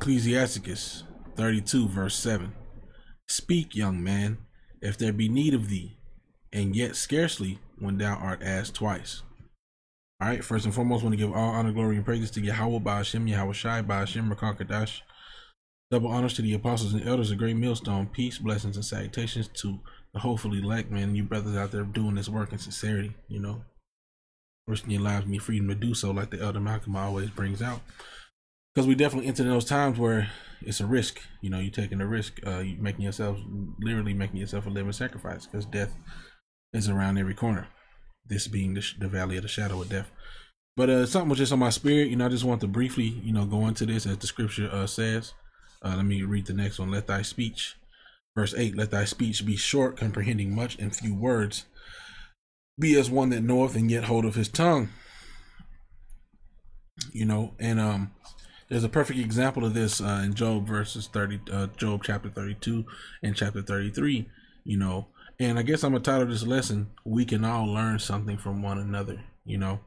Ecclesiasticus 32, verse 7. Speak, young man, if there be need of thee, and yet scarcely when thou art asked twice. All right, first and foremost, I want to give all honor, glory, and praises to Yahweh, Ba'ashem, Yahweh Shai, Ba'ashem, Rakakadash. Double honors to the apostles and elders of Great Millstone. Peace, blessings, and salutations to the hopefully elect, man. You brothers out there doing this work in sincerity, you know. Risking your lives me freedom to do so, like the Elder Malcolm always brings out. Because we definitely enter those times where it's a risk. You know, you're taking a risk, uh, you making yourself, literally making yourself a living sacrifice because death is around every corner. This being the, the valley of the shadow of death. But uh, something was just on my spirit. You know, I just want to briefly, you know, go into this as the scripture uh, says. Uh, let me read the next one. Let thy speech, verse 8, let thy speech be short, comprehending much in few words. Be as one that knoweth and yet holdeth his tongue. You know, and um, there's a perfect example of this uh, in Job verses 30, uh, Job chapter 32 and chapter 33. You know, and I guess I'm gonna title this lesson, We Can All Learn Something from One Another, you know,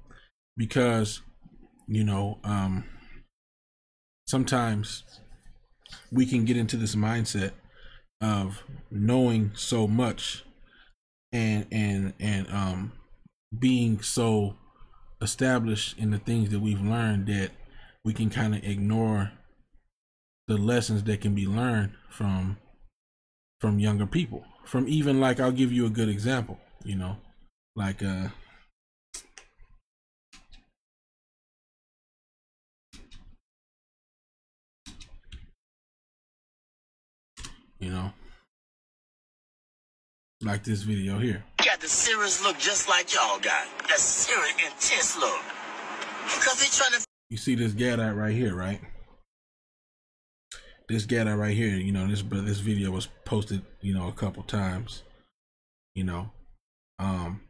because, you know, um, sometimes we can get into this mindset of knowing so much and and and um being so established in the things that we've learned that we can kind of ignore the lessons that can be learned from from younger people from even like I'll give you a good example, you know, like uh you know, like this video here. Got the serious look just like y'all got. That serious, intense look. Because they trying to. You see this Gadite right here, right? this guy right here, you know, this but this video was posted, you know, a couple times, you know. Um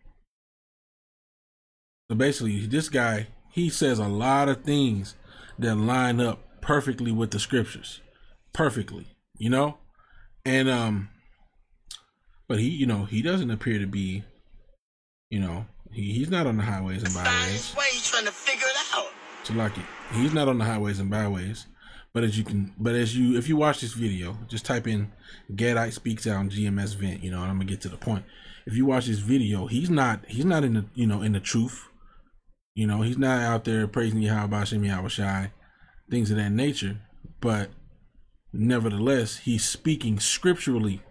so basically this guy, he says a lot of things that line up perfectly with the scriptures. Perfectly, you know? And um but he, you know, he doesn't appear to be, you know, he, he's not on the highways and byways. Why trying to figure like he's not on the highways and byways. But as you can, but as you, if you watch this video, just type in Gadite speaks out on GMS vent, you know, and I'm gonna get to the point. If you watch this video, he's not, he's not in the, you know, in the truth. You know, he's not out there praising Yahweh Hashem Yahweh Shai, things of that nature. But nevertheless, he's speaking scripturally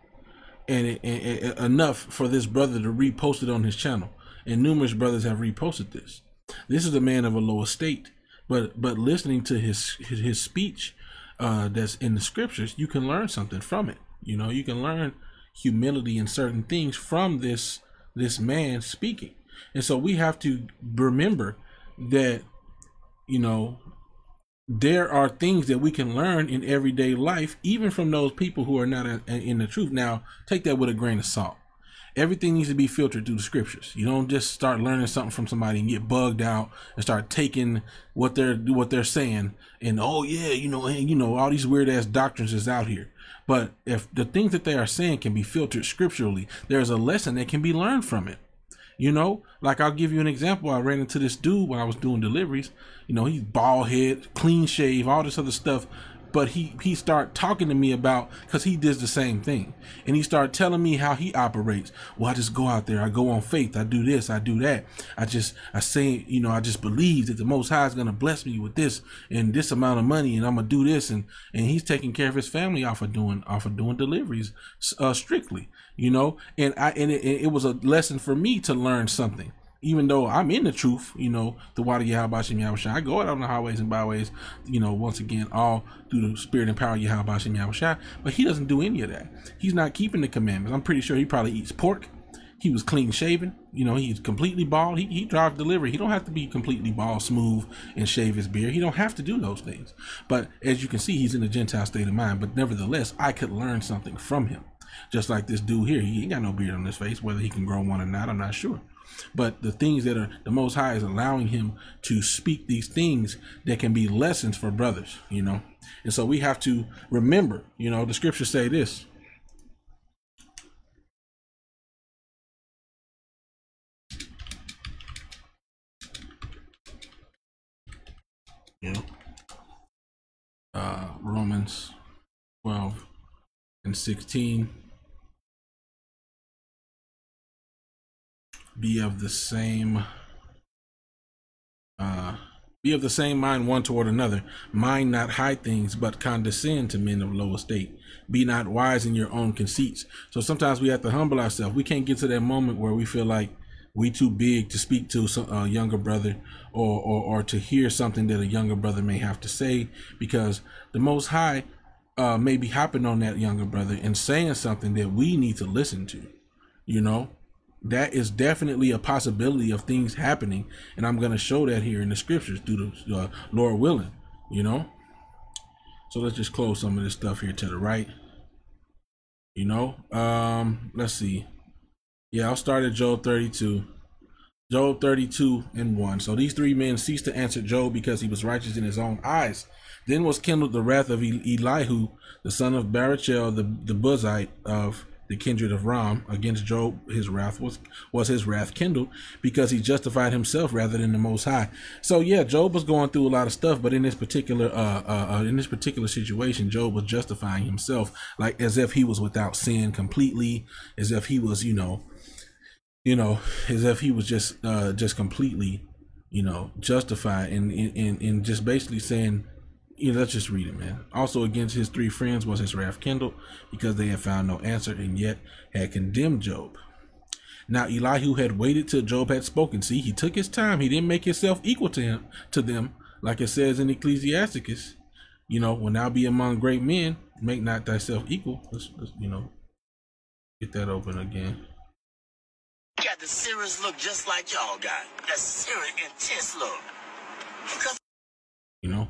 and, and it, enough for this brother to repost it on his channel. And numerous brothers have reposted this. This is a man of a low estate but but listening to his his, his speech uh, that's in the scriptures, you can learn something from it. You know, you can learn humility and certain things from this this man speaking. And so we have to remember that you know there are things that we can learn in everyday life even from those people who are not in the truth. Now, take that with a grain of salt everything needs to be filtered through the scriptures. You don't just start learning something from somebody and get bugged out and start taking what they're what they're saying and oh yeah, you know, and you know all these weird ass doctrines is out here. But if the things that they are saying can be filtered scripturally, there's a lesson that can be learned from it. You know, like I'll give you an example. I ran into this dude when I was doing deliveries. You know, he's bald head, clean shave, all this other stuff but he he started talking to me about because he does the same thing. And he started telling me how he operates. Well i just go out there. I go on faith. I do this. I do that. I just i say you know i just believe that the most high is going to bless me with this and this amount of money and i'm gonna do this. And and he's taking care of his family off of doing off of doing deliveries uh, strictly you know? And i and it, it was a lesson for me to learn something even though I'm in the truth, you know, the water Yahabashim Yahushua, I go out on the highways and byways, you know, once again, all through the spirit and power of Yahabashim Yahushua, but he doesn't do any of that. He's not keeping the commandments. I'm pretty sure he probably eats pork. He was clean shaven. You know, he's completely bald. He, he drives delivery. He don't have to be completely bald, smooth, and shave his beard. He don't have to do those things. But as you can see, he's in a Gentile state of mind. But nevertheless, I could learn something from him. Just like this dude here. He ain't got no beard on his face. Whether he can grow one or not, I'm not sure. But the things that are the Most High is allowing him to speak these things that can be lessons for brothers, you know. And so we have to remember, you know, the scriptures say this. Know, uh, Romans 12 and 16. Be of the same uh be of the same mind one toward another. Mind not high things, but condescend to men of low estate. Be not wise in your own conceits. So sometimes we have to humble ourselves. We can't get to that moment where we feel like we too big to speak to a younger brother or, or, or to hear something that a younger brother may have to say because the most high uh, may be hopping on that younger brother and saying something that we need to listen to you know that is definitely a possibility of things happening and i'm going to show that here in the scriptures through the uh, lord willing you know? So let's just close some of this stuff here to the right you know? Um let's see. Yeah i'll start at job 32 job 32 and 1 so these three men ceased to answer job because he was righteous in his own eyes. Then was kindled the wrath of elihu the son of barachel the, the buzite of the kindred of Ram against Job, his wrath was was his wrath kindled because he justified himself rather than the Most High. So yeah, Job was going through a lot of stuff, but in this particular uh, uh, uh, in this particular situation, Job was justifying himself like as if he was without sin completely, as if he was you know, you know, as if he was just uh, just completely you know justified and in, in, in just basically saying yeah, let's just read it, man. Also against his three friends was his wrath kindled, because they had found no answer and yet had condemned Job. Now Elihu had waited till Job had spoken. See, he took his time. He didn't make himself equal to him to them, like it says in Ecclesiasticus. You know, when thou be among great men, make not thyself equal. Let's, let's you know, get that open again. Got the serious look just like y'all got. That serious, intense look. Because you know,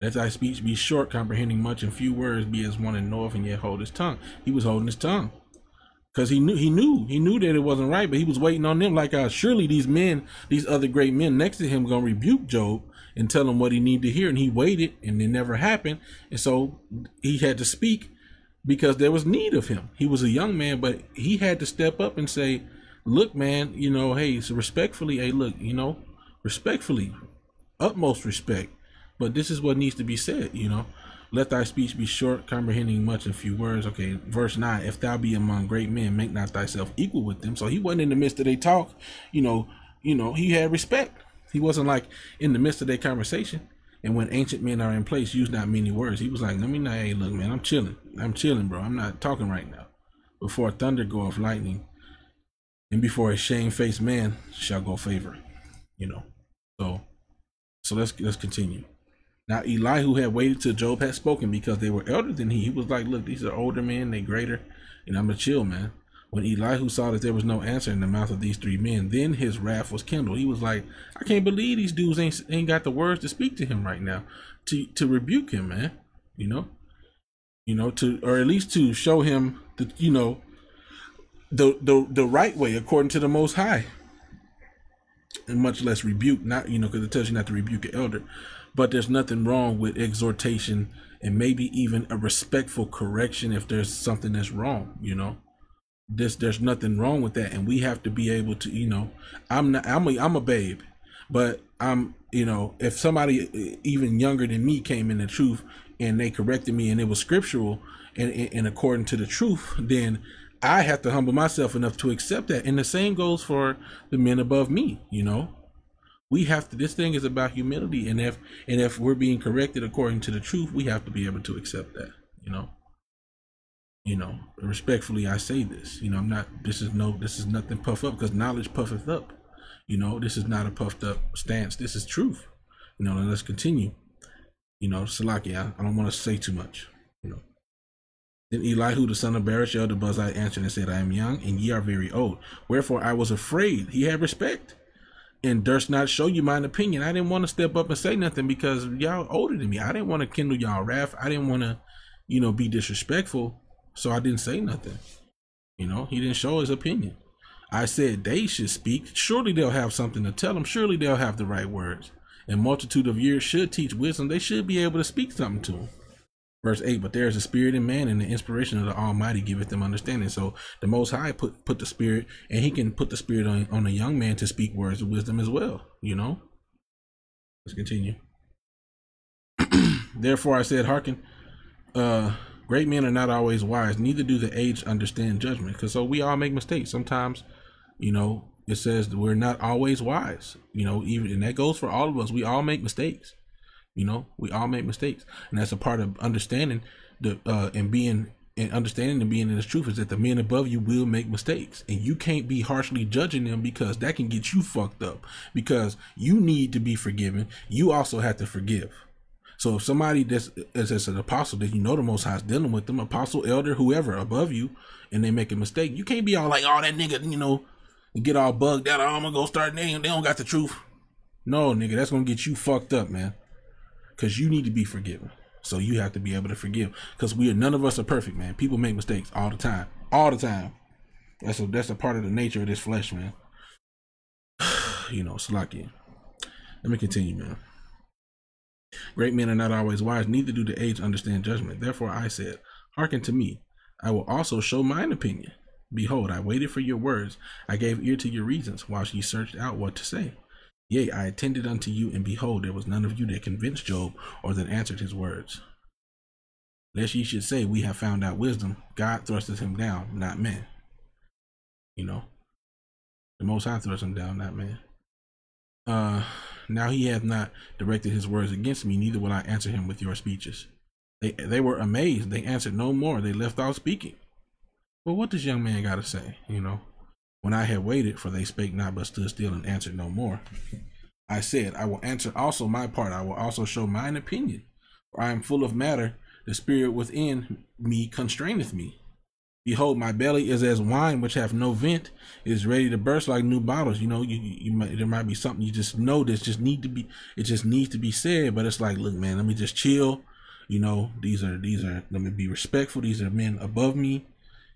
let thy speech be short, comprehending much in few words, be as one in north, and yet hold his tongue. He was holding his tongue. Because he knew he knew he knew that it wasn't right, but he was waiting on them like uh, surely these men, these other great men next to him gonna rebuke Job and tell him what he needed to hear. And he waited and it never happened. And so he had to speak because there was need of him. He was a young man, but he had to step up and say, Look, man, you know, hey, so respectfully, hey, look, you know, respectfully, utmost respect but this is what needs to be said, you know. Let thy speech be short, comprehending much in few words. Okay, verse 9 If thou be among great men, make not thyself equal with them. So he wasn't in the midst of their talk, you know, you know, he had respect. He wasn't like in the midst of their conversation. And when ancient men are in place, use not many words. He was like, let me know, hey, look, man, I'm chilling. I'm chilling, bro. I'm not talking right now. Before thunder go off lightning, and before a shamefaced man shall go favor. You know. So so let's let's continue. Now Elihu had waited till Job had spoken because they were elder than he. He was like, look, these are older men, they greater, and I'm a chill, man. When Elihu saw that there was no answer in the mouth of these three men, then his wrath was kindled. He was like, I can't believe these dudes ain't ain't got the words to speak to him right now, to to rebuke him, man. You know, you know, to or at least to show him the you know the the the right way according to the Most High, and much less rebuke. Not you know because it tells you not to rebuke an elder but there's nothing wrong with exhortation and maybe even a respectful correction if there's something that's wrong you know? This there's nothing wrong with that and we have to be able to you know i'm not i'm a, I'm a babe but i'm you know if somebody even younger than me came in the truth and they corrected me and it was scriptural and, and according to the truth then i have to humble myself enough to accept that and the same goes for the men above me you know we have to this thing is about humility and if and if we're being corrected according to the truth we have to be able to accept that you know? You know respectfully i say this you know i'm not this is no this is nothing puff up because knowledge puffeth up you know? This is not a puffed up stance this is truth you know let's continue. You know salaki i, I don't want to say too much you know? Then Elihu the son of Barachel the Buzite answered and said, I am young, and ye are very old. Wherefore I was afraid. He had respect and durst not show you my opinion. I didn't want to step up and say nothing because y'all older than me. I didn't want to kindle y'all wrath. I didn't want to, you know, be disrespectful. So I didn't say nothing. You know, he didn't show his opinion. I said they should speak. Surely they'll have something to tell them. Surely they'll have the right words. And multitude of years should teach wisdom. They should be able to speak something to them. Verse 8, but there is a spirit in man, and the inspiration of the Almighty giveth them understanding. So the Most High put put the spirit, and He can put the spirit on, on a young man to speak words of wisdom as well, you know? Let's continue. Therefore I said, hearken, uh, great men are not always wise, neither do the aged understand judgment. Because so we all make mistakes. Sometimes, you know, it says we're not always wise. You know, even and that goes for all of us. We all make mistakes. You know, we all make mistakes, and that's a part of understanding the uh, and being and understanding and being in the truth is that the men above you will make mistakes. And you can't be harshly judging them because that can get you fucked up. Because you need to be forgiven. You also have to forgive. So if somebody that's as an apostle that you know the most high is dealing with them apostle elder whoever above you and they make a mistake you can't be all like oh that nigga you know get all bugged out. Oh, i'm gonna go start they, they don't got the truth. No nigga that's gonna get you fucked up man because you need to be forgiven so you have to be able to forgive because we are none of us are perfect, man. People make mistakes all the time, all the time. That's a that's a part of the nature of this flesh, man. you know, Slaki. Let me continue, man. Great men are not always wise, neither do the aged understand judgment. Therefore I said, Hearken to me, I will also show mine opinion. Behold, I waited for your words, I gave ear to your reasons, whilst ye searched out what to say. Yea, I attended unto you, and behold, there was none of you that convinced Job or that answered his words. Lest ye should say, We have found out wisdom, God thrusteth him down, not men. You know, the Most High thrust him down, not man. Uh, now he hath not directed his words against me, neither will I answer him with your speeches. They they were amazed; they answered no more. They left off speaking. Well, what does young man got to say? You know, when I had waited, for they spake not, but stood still and answered no more. I said, I will answer also my part. I will also show mine opinion. For I am full of matter. The spirit within me constraineth me. Behold, my belly is as wine which hath no vent. Is ready to burst like new bottles. You know, you, you might, there might be something you just know that just need to be, it just needs to be said. But it's like, look, man, let me just chill. You know, these are, these are, let me be respectful. These are men above me.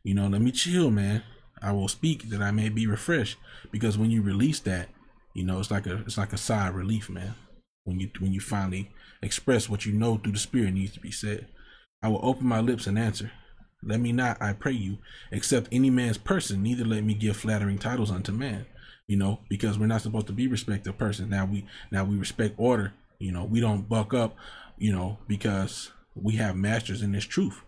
You know, let me chill, man. I will speak that I may be refreshed. Because when you release that, you know, it's like a it's like a sigh of relief, man. When you when you finally express what you know through the spirit needs to be said. I will open my lips and answer. Let me not, I pray you, accept any man's person, neither let me give flattering titles unto man. You know, because we're not supposed to be respect of person. Now we now we respect order. You know, we don't buck up, you know, because we have masters in this truth,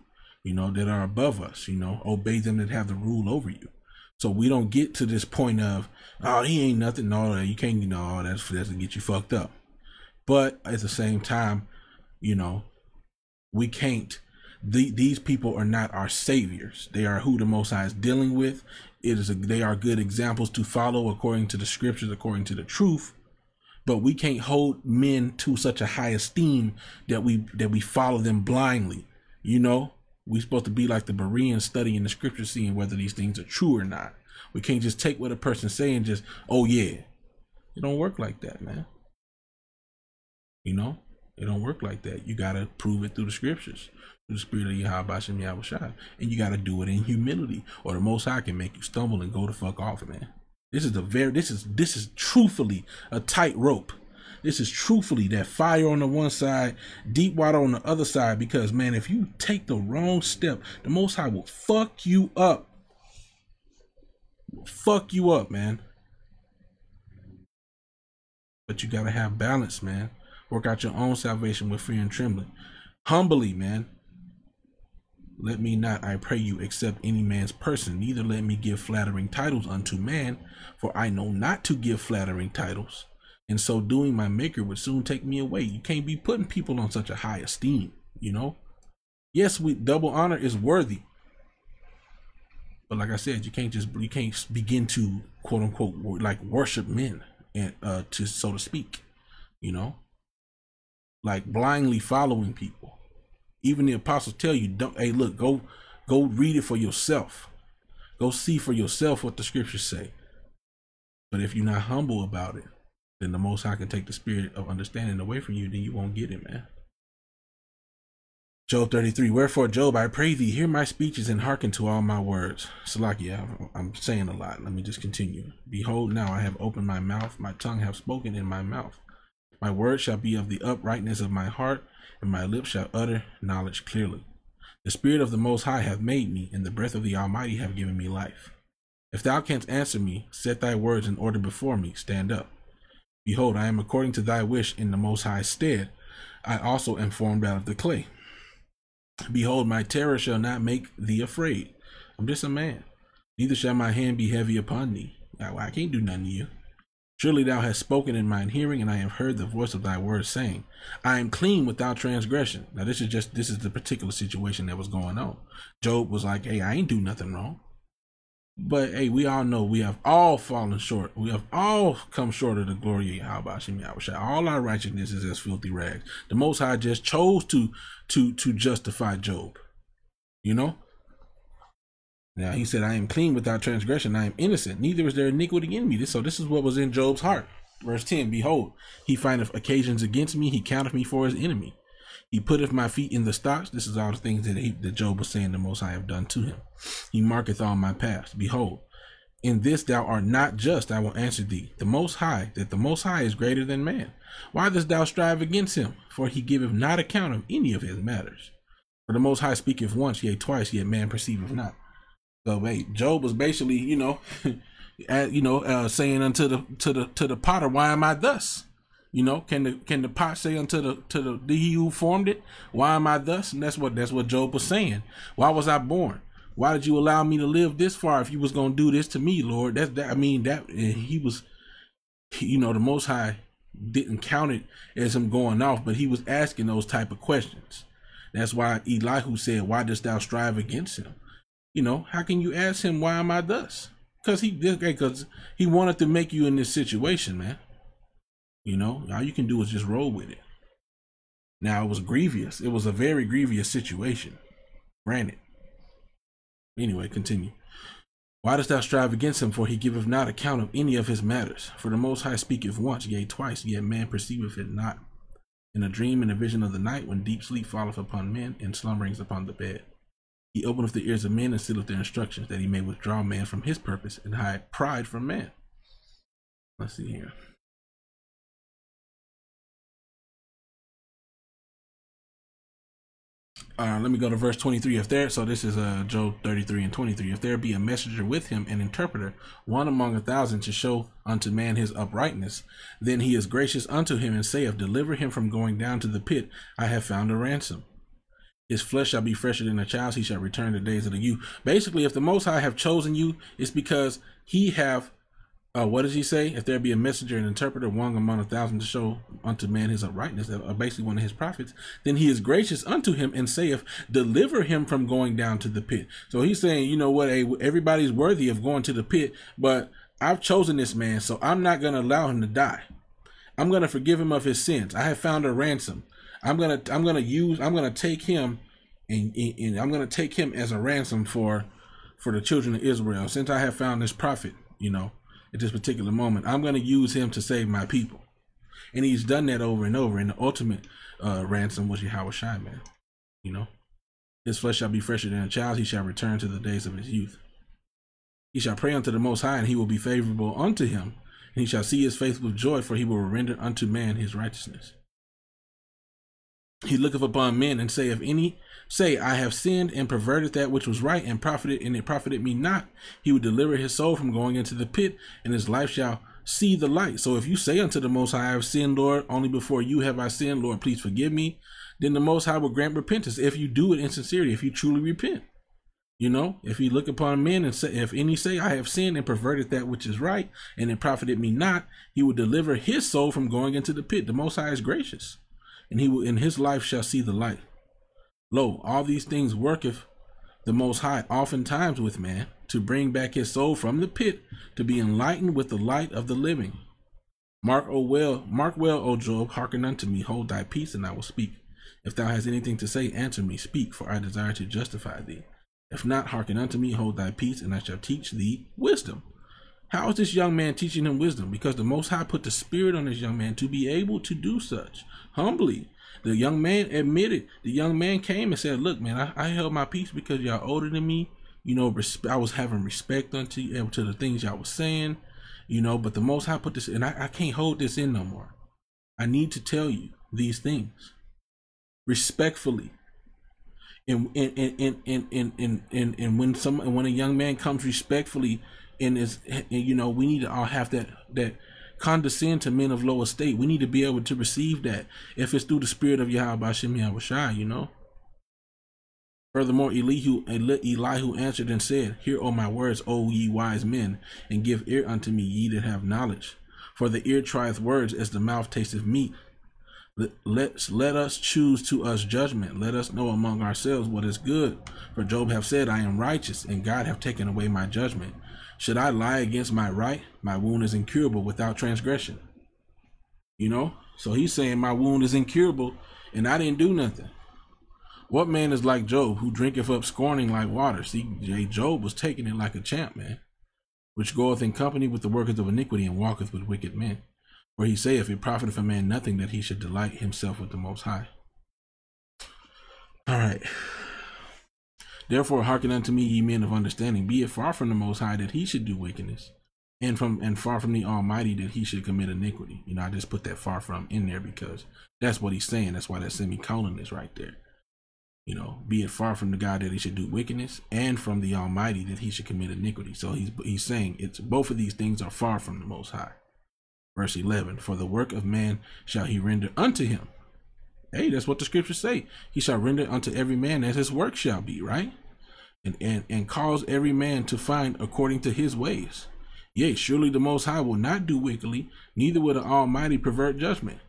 you know, that are above us, you know, obey them that have the rule over you. So we don't get to this point of, oh, he ain't nothing. No, you can't, you know, all that's that's to get you fucked up. But at the same time, you know, we can't. The, these people are not our saviors. They are who the Most High is dealing with. It is a, they are good examples to follow according to the scriptures, according to the truth. But we can't hold men to such a high esteem that we that we follow them blindly. You know, we're supposed to be like the Bereans studying the scripture, seeing whether these things are true or not. We can't just take what a person's saying, just, oh yeah. It don't work like that, man. You know? It don't work like that. You gotta prove it through the scriptures, through the spirit of Yahweh Yahweh And you gotta do it in humility, or the most high can make you stumble and go the fuck off, man. This is the very this is this is truthfully a tight rope this is truthfully that fire on the one side, deep water on the other side. Because man, if you take the wrong step, the Most High will fuck you up. Will fuck you up, man. But you gotta have balance, man. Work out your own salvation with fear and trembling. Humbly, man. Let me not, I pray you, accept any man's person, neither let me give flattering titles unto man, for I know not to give flattering titles. In so doing, my maker would soon take me away. You can't be putting people on such a high esteem, you know? Yes, we double honor is worthy. But like I said, you can't just you can't begin to quote unquote like worship men and uh to so to speak, you know? Like blindly following people. Even the apostles tell you, don't hey look, go go read it for yourself. Go see for yourself what the scriptures say. But if you're not humble about it, then the Most High can take the spirit of understanding away from you, then you won't get it, man. Job 33, Wherefore, Job, I pray thee, hear my speeches and hearken to all my words. Salakia, I'm saying a lot. Let me just continue. Behold, now I have opened my mouth, my tongue have spoken in my mouth. My word shall be of the uprightness of my heart, and my lips shall utter knowledge clearly. The Spirit of the Most High hath made me, and the breath of the Almighty have given me life. If thou canst answer me, set thy words in order before me, stand up. Behold, I am according to thy wish in the Most High stead. I also am formed out of the clay. Behold, my terror shall not make thee afraid. I'm just a man. Neither shall my hand be heavy upon thee. I can't do nothing to you. Surely thou hast spoken in mine hearing, and I have heard the voice of thy words, saying, I am clean without transgression. Now this is just this is the particular situation that was going on. Job was like, Hey, I ain't do nothing wrong. But hey, we all know we have all fallen short. We have all come short of the glory of Yahweh All our righteousness is as filthy rags. The Most High just chose to to to justify Job. You know, now he said, I am clean without transgression. I am innocent. Neither is there iniquity in me. This so this is what was in Job's heart. Verse 10 Behold, he findeth occasions against me. He counteth me for his enemy. He putteth my feet in the stocks. This is all the things that, he, that Job was saying the Most I have done to him. He marketh all my paths. Behold, in this thou art not just, I will answer thee. The Most High, that the Most High is greater than man. Why dost thou strive against him? For he giveth not account of any of his matters. For the Most High speaketh once, yea, twice, yet man perceiveth not. So wait, Job was basically, you know, you know, uh, saying unto the to the to the potter, "Why am I thus?" You know, can the can the pot say unto the to the, the he who formed it, "Why am I thus?" And that's what that's what Job was saying. Why was I born? Why did you allow me to live this far? If you was gonna do this to me, Lord, that's that. I mean, that he was, you know, the Most High didn't count it as him going off, but he was asking those type of questions. That's why Elihu said, "Why dost thou strive against him?" you know, how can you ask him why am I thus? Because he because he wanted to make you in this situation, man. You know, all you can do is just roll with it. Now it was grievous. It was a very grievous situation. Granted. Anyway, continue. Why dost thou strive against him? For he giveth not account of any of his matters. For the Most High speaketh once, yea, twice, yet man perceiveth it not. In a dream and a vision of the night, when deep sleep falleth upon men, and slumberings upon the bed. He openeth the ears of men and sealeth their instructions, that he may withdraw man from his purpose and hide pride from man. Let's see here. Uh, let me go to verse 23. If there, so this is uh, Job 33 and 23. If there be a messenger with him, an interpreter, one among a thousand, to show unto man his uprightness, then he is gracious unto him and saith, Deliver him from going down to the pit. I have found a ransom. His flesh shall be fresher than a child's. He shall return the days of the youth. Basically, if the Most High have chosen you, it's because He have. Uh, what does He say? If there be a messenger and interpreter, one among a thousand, to show unto man his uprightness, uh, basically one of His prophets, then He is gracious unto him and saith, "Deliver him from going down to the pit." So He's saying, you know what? Hey, everybody's worthy of going to the pit, but I've chosen this man, so I'm not going to allow him to die. I'm going to forgive him of his sins. I have found a ransom. I'm gonna I'm gonna use I'm gonna take him and, and I'm gonna take him as a ransom for for the children of Israel. Since I have found this prophet, you know, at this particular moment, I'm gonna use him to save my people. And he's done that over and over. And the ultimate uh, ransom was Yahweh Shai, man. You know, his flesh shall be fresher than a child. He shall return to the days of his youth. He shall pray unto the Most High, and he will be favorable unto him. And he shall see his face with joy, for he will render unto man his righteousness. He looketh upon men and say, If any say, I have sinned and perverted that which was right and profited, and it profited me not, he would deliver his soul from going into the pit, and his life shall see the light. So if you say unto the Most High, I have sinned, Lord, only before you have I sinned, Lord, please forgive me, then the Most High will grant repentance if you do it in sincerity, if you truly repent. You know, if you look upon men and say, if any say, I have sinned and perverted that which is right, and it profited me not, he will deliver his soul from going into the pit. The Most High is gracious and he will in his life shall see the light. Lo, all these things worketh the Most High oftentimes with man to bring back his soul from the pit to be enlightened with the light of the living. Mark O well, mark well, O Job, hearken unto me, hold thy peace, and I will speak. If thou hast anything to say, answer me, speak, for I desire to justify thee. If not, hearken unto me, hold thy peace, and I shall teach thee wisdom. How is this young man teaching him wisdom? Because the Most High put the Spirit on this young man to be able to do such humbly. The young man admitted. The young man came and said, "Look, man, I, I held my peace because y'all older than me. You know, I was having respect unto you, to the things y'all was saying. You know, but the Most High put this, and I, I can't hold this in no more. I need to tell you these things respectfully." And and and and and and, and, and when some when a young man comes respectfully and is and, you know we need to all have that that condescend to men of low estate. We need to be able to receive that if it's through the spirit of Yahweh Shem you know. Furthermore, Elihu, Elihu answered and said, Hear, O my words, O ye wise men, and give ear unto me, ye that have knowledge. For the ear trieth words as the mouth tasteth meat. Let, let, let us choose to us judgment. Let us know among ourselves what is good. For Job have said, I am righteous, and God have taken away my judgment. Should I lie against my right? My wound is incurable without transgression. You know? So he's saying my wound is incurable, and I didn't do nothing. What man is like Job, who drinketh up scorning like water? See, Job was taking it like a champ, man, which goeth in company with the workers of iniquity and walketh with wicked men. For he saith, It profiteth a man nothing that he should delight himself with the Most High. All right. Therefore, hearken unto me, ye men of understanding. Be it far from the Most High that he should do wickedness, and from and far from the Almighty that he should commit iniquity. You know, I just put that far from in there because that's what he's saying. That's why that semicolon is right there. You know, be it far from the God that he should do wickedness, and from the Almighty that he should commit iniquity. So he's he's saying it's both of these things are far from the Most High. Verse eleven: For the work of man shall he render unto him. Hey, that's what the scriptures say. He shall render unto every man as his work shall be, right? And and and cause every man to find according to his ways. Yea, surely the Most High will not do wickedly, neither will the Almighty pervert judgment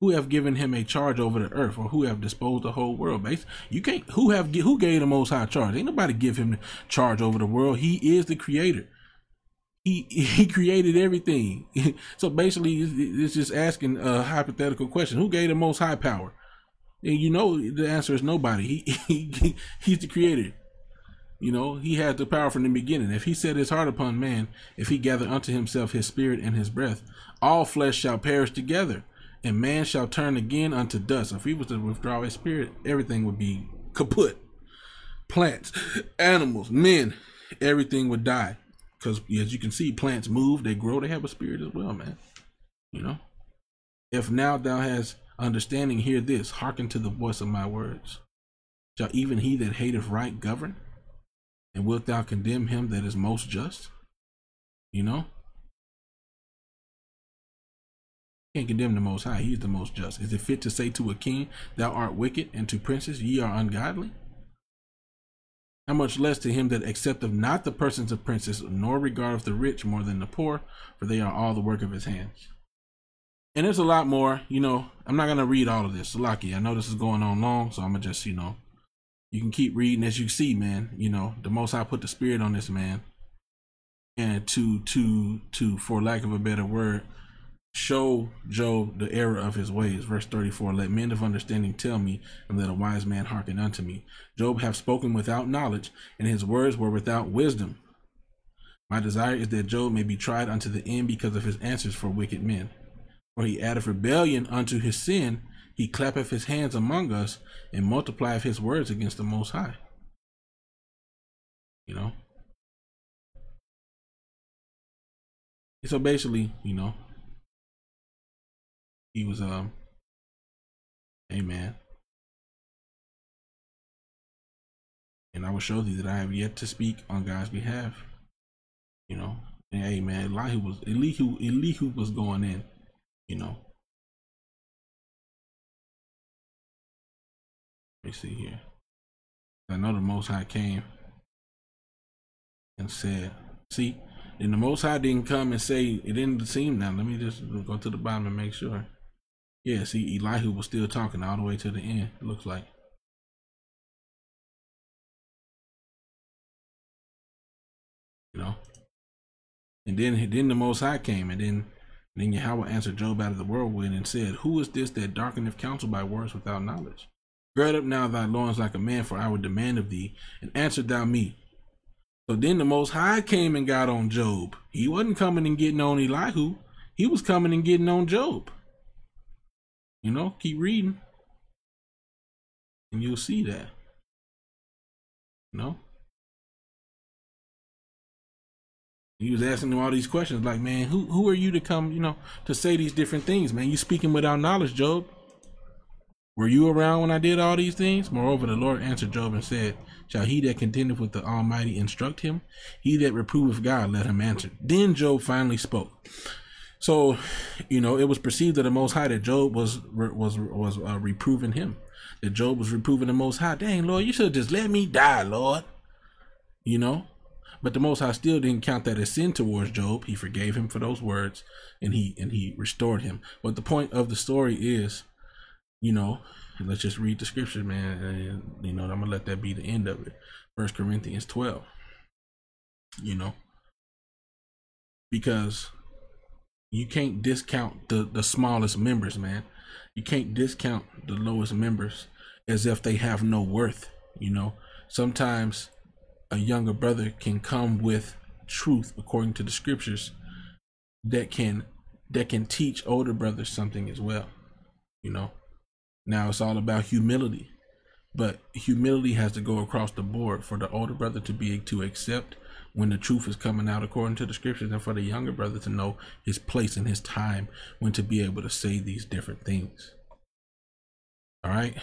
who have given him a charge over the earth or who have disposed the whole world base you can't who have who gave the most high charge ain't nobody give him charge over the world he is the creator he he created everything so basically it's just asking a hypothetical question who gave the most high power and you know the answer is nobody he, he he's the creator you know, he had the power from the beginning. If he set his heart upon man, if he gather unto himself his spirit and his breath, all flesh shall perish together and man shall turn again unto dust. If he was to withdraw his spirit, everything would be kaput. Plants, animals, men, everything would die. Because as you can see, plants move, they grow, they have a spirit as well, man. You know? If now thou hast understanding, hear this, hearken to the voice of my words. Shall even he that hateth right govern? And wilt thou condemn him that is most just? You know? can't condemn the Most High. He is the most just. Is it fit to say to a king, Thou art wicked, and to princes, Ye are ungodly? How much less to him that accepteth not the persons of princes, nor regardeth the rich more than the poor, for they are all the work of his hands. And there's a lot more, you know, I'm not going to read all of this. Lucky, I know this is going on long, so I'm going to just, you know, you can keep reading as you see, man. You know, the Most I put the spirit on this man. And to, to, to, for lack of a better word, show Job the error of his ways. Verse 34 Let men of understanding tell me, and let a wise man hearken unto me. Job hath spoken without knowledge, and his words were without wisdom. My desire is that Job may be tried unto the end because of his answers for wicked men. For he addeth rebellion unto his sin, he clappeth his hands among us, and multiplieth his words against the Most High. You know? So basically, you know, he was um amen and i will show thee that i have yet to speak on god's behalf. You know and hey man elihu was elihu elihu was going in you know. Let me see here. I know the most high came and said see and the most high didn't come and say it didn't seem now. Let me just go to the bottom and make sure yeah, see, Elihu was still talking all the way to the end, it looks like. You know? And then then the Most High came, and then then Yahweh answered Job out of the whirlwind and said, Who is this that darkeneth counsel by words without knowledge? Gird up now thy loins like a man, for I will demand of thee, and answer thou me. So then the Most High came and got on Job. He wasn't coming and getting on Elihu. He was coming and getting on Job. You know, keep reading. And you'll see that. You know? He was asking them all these questions like, man, who who are you to come, you know, to say these different things, man? You speaking without knowledge, Job. Were you around when I did all these things? Moreover, the Lord answered Job and said, Shall he that contendeth with the Almighty instruct him? He that reproveth God, let him answer. Then Job finally spoke. So, you know, it was perceived that the Most High that Job was was was uh, reproving him. That Job was reproving the Most High. Dang, Lord, you should have just let me die, Lord. You know, but the Most High still didn't count that as sin towards Job. He forgave him for those words, and he and he restored him. But the point of the story is, you know, let's just read the scripture, man. And, you know, I'm gonna let that be the end of it. First Corinthians 12. You know, because you can't discount the the smallest members, man. You can't discount the lowest members as if they have no worth. You know, sometimes a younger brother can come with truth according to the scriptures that can that can teach older brothers something as well. You know, now it's all about humility, but humility has to go across the board for the older brother to be to accept when the truth is coming out according to the scriptures and for the younger brother to know his place and his time when to be able to say these different things. All right?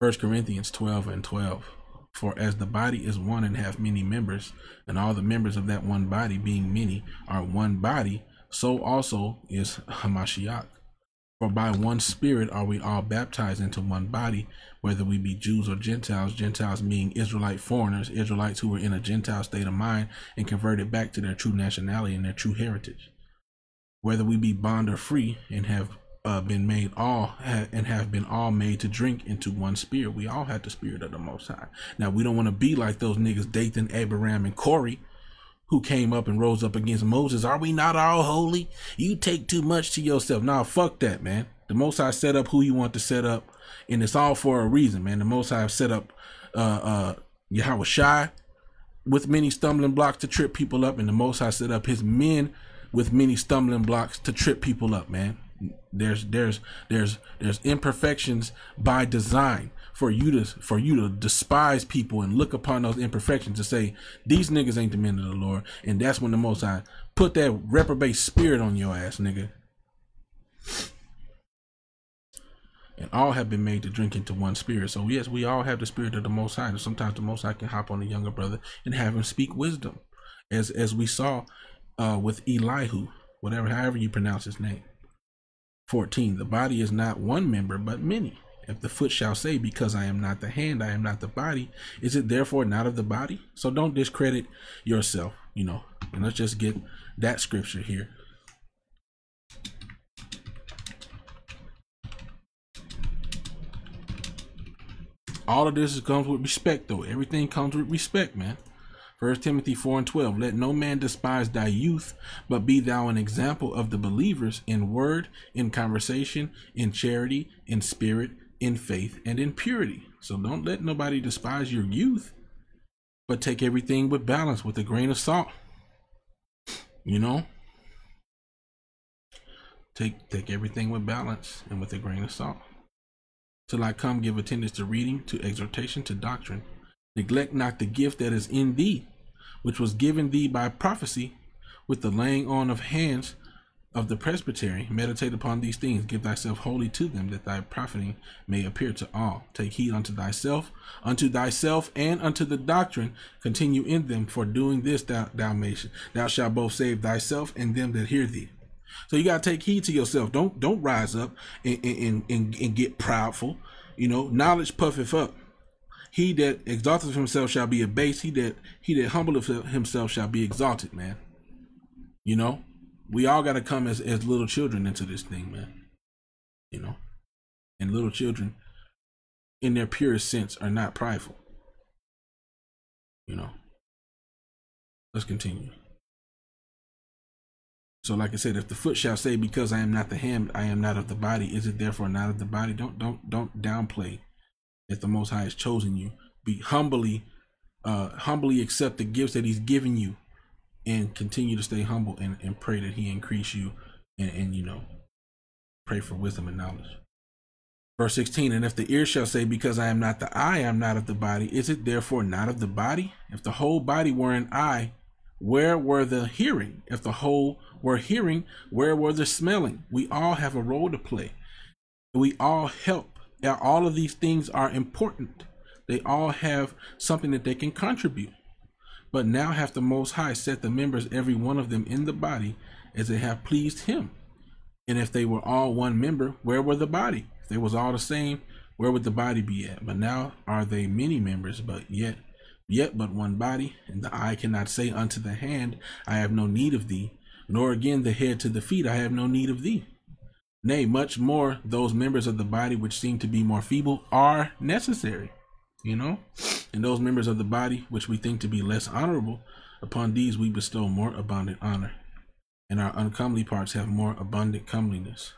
First corinthians 12 and 12 for as the body is one and have many members and all the members of that one body being many are one body so also is hamashiach. For by one Spirit are we all baptized into one body, whether we be Jews or Gentiles, Gentiles meaning Israelite foreigners, Israelites who were in a Gentile state of mind and converted back to their true nationality and their true heritage. Whether we be bond or free and have uh, been made all and have been all made to drink into one spirit. We all have the spirit of the Most High. Now we don't want to be like those niggas Dathan, Abiram, and Corey who came up and rose up against Moses. Are we not all holy? You take too much to yourself. Nah, fuck that, man. The Most High set up who you want to set up, and it's all for a reason, man. The Most High set up uh uh Yahweh Shai with many stumbling blocks to trip people up, and the Most High set up his men with many stumbling blocks to trip people up, man. There's there's there's there's imperfections by design for you to for you to despise people and look upon those imperfections to say these niggas ain't the men of the Lord, and that's when the Most High put that reprobate spirit on your ass, nigga. And all have been made to drink into one spirit. So yes, we all have the spirit of the Most High. And sometimes the Most High can hop on the younger brother and have him speak wisdom, as as we saw uh, with Elihu, whatever, however you pronounce his name. 14. The body is not one member, but many. If the foot shall say, Because I am not the hand, I am not the body, is it therefore not of the body? So don't discredit yourself, you know. And let's just get that scripture here. All of this comes with respect, though. Everything comes with respect, man. First Timothy 4 and 12. Let no man despise thy youth, but be thou an example of the believers in word, in conversation, in charity, in spirit, in faith, and in purity. So don't let nobody despise your youth, but take everything with balance, with a grain of salt. You know? Take take everything with balance and with a grain of salt. Till I come give attendance to reading, to exhortation, to doctrine. Neglect not the gift that is in thee, which was given thee by prophecy, with the laying on of hands of the presbytery. Meditate upon these things, give thyself wholly to them, that thy profiting may appear to all. Take heed unto thyself, unto thyself, and unto the doctrine. Continue in them, for doing this thou, thou thou shalt both save thyself and them that hear thee. So you gotta take heed to yourself. Don't don't rise up and and, and, and get proudful. You know, knowledge puffeth up. He that exalteth himself shall be abased. He that he that humbleth himself shall be exalted, man. You know, we all got to come as as little children into this thing, man. You know, and little children, in their purest sense, are not prideful. You know. Let's continue. So, like I said, if the foot shall say, "Because I am not the hand, I am not of the body," is it therefore not of the body? Don't don't don't downplay if the Most High has chosen you. Be humbly, uh, humbly accept the gifts that He's given you, and continue to stay humble and, and pray that He increase you, and, and you know, pray for wisdom and knowledge. Verse 16, and if the ear shall say, Because I am not the eye, I am not of the body, is it therefore not of the body? If the whole body were an eye, where were the hearing? If the whole were hearing, where were the smelling? We all have a role to play. We all help all of these things are important. They all have something that they can contribute. But now hath the Most High set the members, every one of them, in the body, as they have pleased him. And if they were all one member, where were the body? If they was all the same, where would the body be at? But now are they many members, but yet yet but one body, and the eye cannot say unto the hand, I have no need of thee, nor again the head to the feet, I have no need of thee. Nay, much more those members of the body which seem to be more feeble are necessary. You know? And those members of the body which we think to be less honorable, upon these we bestow more abundant honor. And our uncomely parts have more abundant comeliness.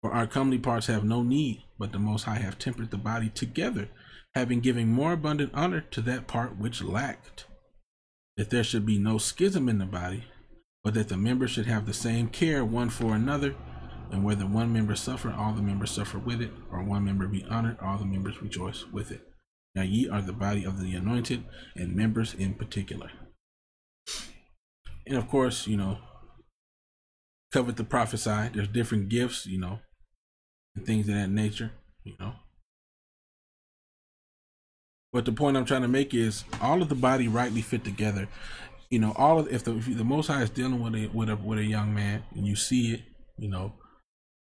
For our comely parts have no need, but the Most High have tempered the body together, having given more abundant honor to that part which lacked. That there should be no schism in the body, but that the members should have the same care one for another, and whether one member suffer, all the members suffer with it, or one member be honored, all the members rejoice with it. Now ye are the body of the anointed, and members in particular. And of course, you know, covered the prophesy. There's different gifts, you know, and things of that nature, you know. But the point I'm trying to make is all of the body rightly fit together. You know, all of if the if the Most High is dealing with a with a with a young man and you see it, you know,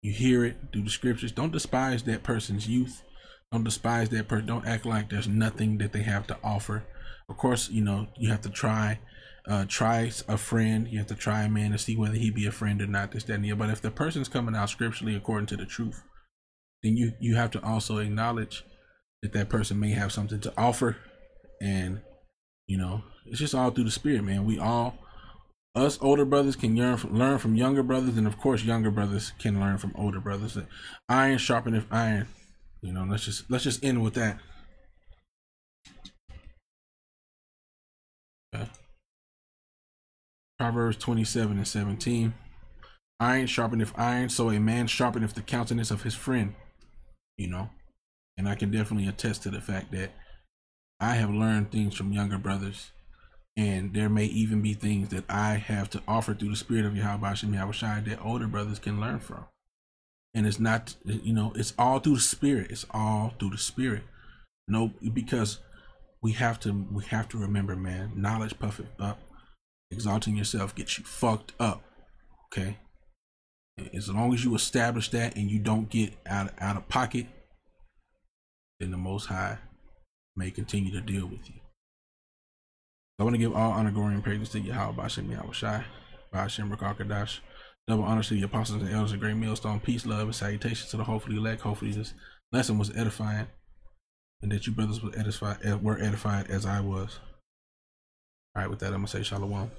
you hear it through the scriptures. Don't despise that person's youth. Don't despise that person. Don't act like there's nothing that they have to offer. Of course, you know you have to try, uh, try a friend. You have to try a man to see whether he be a friend or not. This, that, and the other. But if the person's coming out scripturally according to the truth, then you you have to also acknowledge that that person may have something to offer, and you know it's just all through the spirit, man. We all us older brothers can learn from, learn from younger brothers, and of course, younger brothers can learn from older brothers. Iron sharpeneth iron. You know, let's just let's just end with that. Okay. Proverbs twenty-seven and seventeen. Iron sharpeneth iron, so a man sharpeneth the countenance of his friend. You know, and I can definitely attest to the fact that I have learned things from younger brothers and there may even be things that I have to offer through the spirit of Yahweh Shem Yahushai that older brothers can learn from. And it's not, you know, it's all through the spirit. It's all through the spirit. No, because we have to, we have to remember, man, knowledge puffing up, exalting yourself gets you fucked up. Okay. As long as you establish that and you don't get out, out of pocket, then the Most High may continue to deal with you. I want to give all honor, glory, and praise to Yahweh Bashem Yahweh Shai, Bashem Rakakadash. Double honor to the apostles and elders of Great Millstone. Peace, love, and salutations to the hopefully elect. Hopefully, this lesson was edifying, and that you brothers eh, were edified, were edified as I was. All right, with that, I'm gonna say shalom.